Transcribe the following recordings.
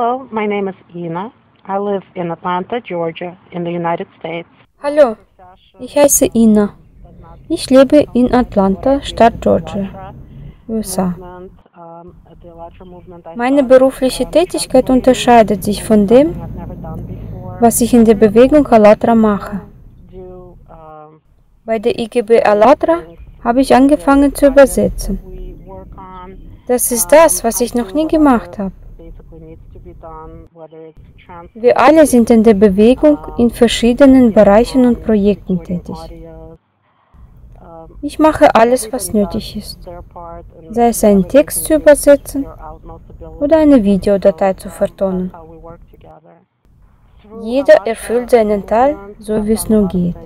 Hello, my name is Ina. I live in Atlanta, Georgia, in the United States. Hallo, ich heiße Ina. Ich lebe in Atlanta, Stadt Georgia, USA. Meine berufliche Tätigkeit unterscheidet sich von dem, was ich in der Bewegung Alatra mache. Bei der IGB Alatra habe ich angefangen zu übersetzen. Das ist das, was ich noch nie gemacht habe. Wir alle sind in der Bewegung in verschiedenen Bereichen und Projekten tätig. Ich mache alles, was nötig ist, sei es einen Text zu übersetzen oder eine Videodatei zu vertonen. Jeder erfüllt seinen Teil, so wie es nur geht.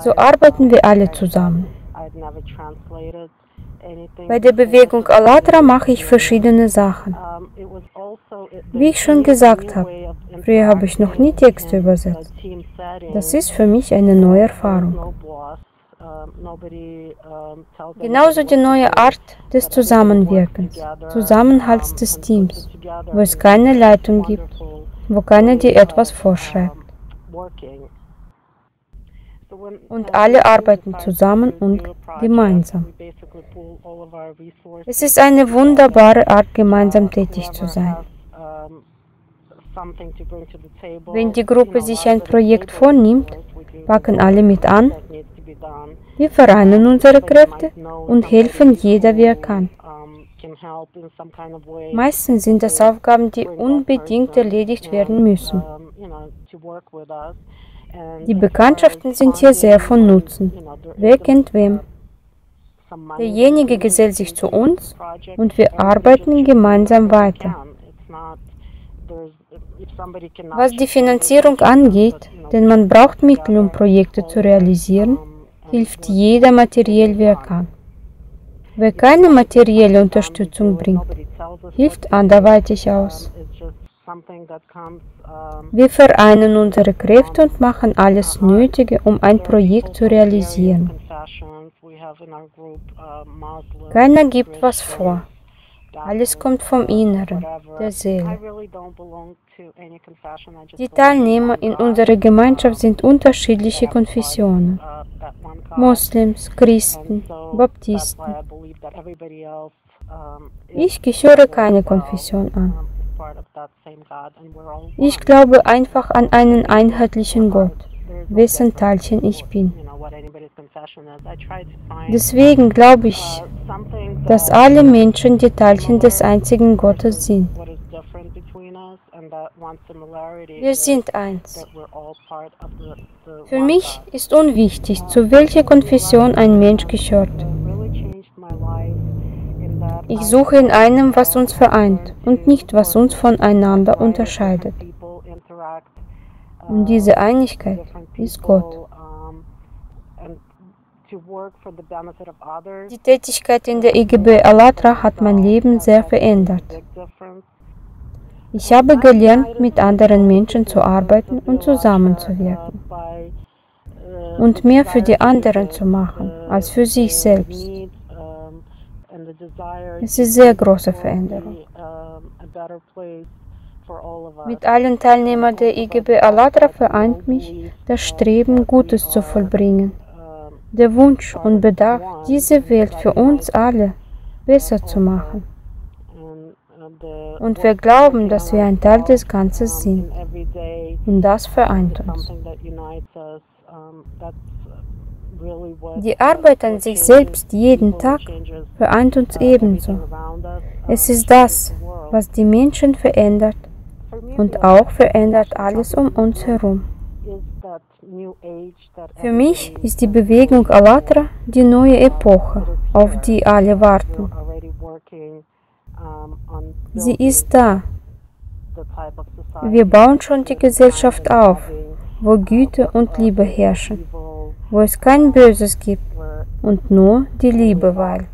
So arbeiten wir alle zusammen. Bei der Bewegung Alatra mache ich verschiedene Sachen. Wie ich schon gesagt habe, früher habe ich noch nie Texte übersetzt. Das ist für mich eine neue Erfahrung. Genauso die neue Art des Zusammenwirkens, Zusammenhalts des Teams, wo es keine Leitung gibt, wo keiner dir etwas vorschreibt. Und alle arbeiten zusammen und gemeinsam. Es ist eine wunderbare Art, gemeinsam tätig zu sein. Wenn die Gruppe sich ein Projekt vornimmt, packen alle mit an. Wir vereinen unsere Kräfte und helfen jeder, wie er kann. Meistens sind das Aufgaben, die unbedingt erledigt werden müssen. Die Bekanntschaften sind hier sehr von Nutzen. Wer kennt wem? Derjenige gesellt sich zu uns und wir arbeiten gemeinsam weiter. Was die Finanzierung angeht, denn man braucht Mittel, um Projekte zu realisieren, hilft jeder materiell, wie er kann. Wer keine materielle Unterstützung bringt, hilft anderweitig aus. Wir vereinen unsere Kräfte und machen alles Nötige, um ein Projekt zu realisieren. Keiner gibt was vor. Alles kommt vom Inneren, der Seele. Die Teilnehmer in unserer Gemeinschaft sind unterschiedliche Konfessionen. Moslems, Christen, Baptisten. Ich gehöre keine Konfession an. Ich glaube einfach an einen einheitlichen Gott, wessen Teilchen ich bin. Deswegen glaube ich, dass alle Menschen die Teilchen des einzigen Gottes sind. Wir sind eins. Für mich ist unwichtig, zu welcher Konfession ein Mensch gehört. Ich suche in einem, was uns vereint und nicht, was uns voneinander unterscheidet. Und diese Einigkeit ist Gott. Die Tätigkeit in der IGB Alatra hat mein Leben sehr verändert. Ich habe gelernt, mit anderen Menschen zu arbeiten und zusammenzuwirken und mehr für die anderen zu machen als für sich selbst. Es ist sehr große Veränderung. Mit allen Teilnehmern der IGB Alatra vereint mich das Streben, Gutes zu vollbringen. Der Wunsch und Bedarf, diese Welt für uns alle besser zu machen. Und wir glauben, dass wir ein Teil des Ganzen sind. Und das vereint uns. Die Arbeit an sich selbst jeden Tag vereint uns ebenso. Es ist das, was die Menschen verändert und auch verändert alles um uns herum. Für mich ist die Bewegung Alatra die neue Epoche, auf die alle warten. Sie ist da. Wir bauen schon die Gesellschaft auf, wo Güte und Liebe herrschen wo es kein Böses gibt und nur die Liebe weilt.